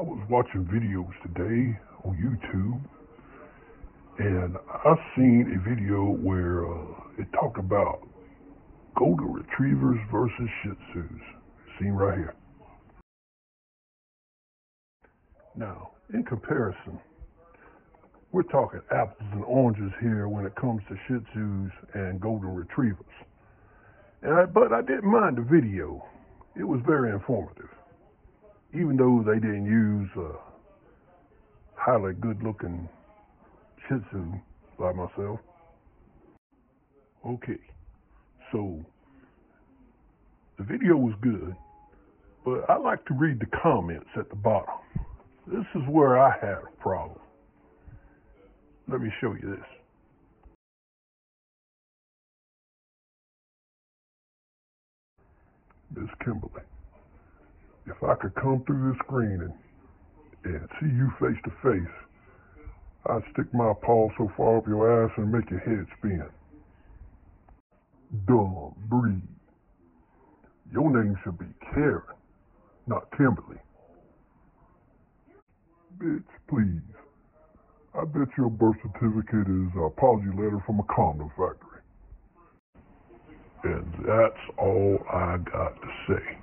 I was watching videos today on YouTube, and I seen a video where uh, it talked about golden retrievers versus Shih Tzus. Seen right here. Now, in comparison, we're talking apples and oranges here when it comes to Shih Tzus and golden retrievers. And I, but I didn't mind the video. It was very informative even though they didn't use a highly good looking Shih Tzu like myself. Okay, so the video was good, but I like to read the comments at the bottom. This is where I had a problem. Let me show you this. Miss Kimberly if I could come through the screen and, and see you face to face, I'd stick my paw so far up your ass and make your head spin. Dumb breed. Your name should be Karen, not Kimberly. Bitch, please. I bet your birth certificate is an apology letter from a condom factory. And that's all I got to say.